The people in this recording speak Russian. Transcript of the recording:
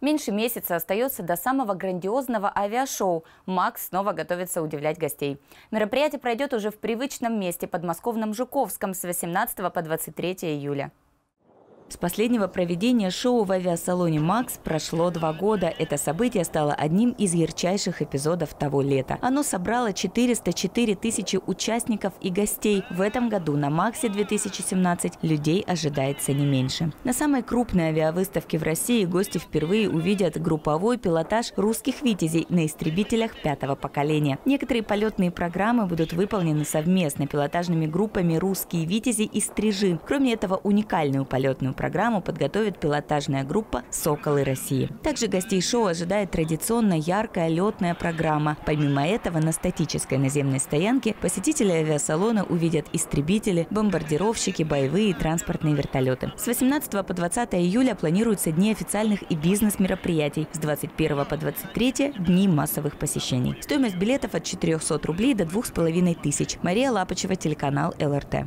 Меньше месяца остается до самого грандиозного авиашоу. «Макс» снова готовится удивлять гостей. Мероприятие пройдет уже в привычном месте подмосковном Жуковском с 18 по 23 июля. С последнего проведения шоу в авиасалоне «Макс» прошло два года. Это событие стало одним из ярчайших эпизодов того лета. Оно собрало 404 тысячи участников и гостей. В этом году на «Максе» 2017 людей ожидается не меньше. На самой крупной авиавыставке в России гости впервые увидят групповой пилотаж русских «Витязей» на истребителях пятого поколения. Некоторые полетные программы будут выполнены совместно пилотажными группами «Русские Витязи» и «Стрижи». Кроме этого, уникальную полетную программу подготовит пилотажная группа «Соколы России». Также гостей шоу ожидает традиционно яркая летная программа. Помимо этого, на статической наземной стоянке посетители авиасалона увидят истребители, бомбардировщики, боевые и транспортные вертолеты. С 18 по 20 июля планируются дни официальных и бизнес-мероприятий. С 21 по 23 – дни массовых посещений. Стоимость билетов от 400 рублей до 2500. Мария Лапочева, телеканал ЛРТ.